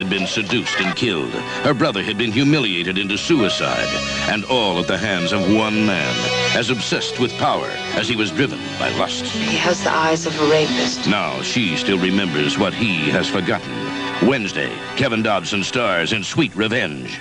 had been seduced and killed. Her brother had been humiliated into suicide. And all at the hands of one man, as obsessed with power as he was driven by lust. He has the eyes of a rapist. Now she still remembers what he has forgotten. Wednesday, Kevin Dobson stars in Sweet Revenge.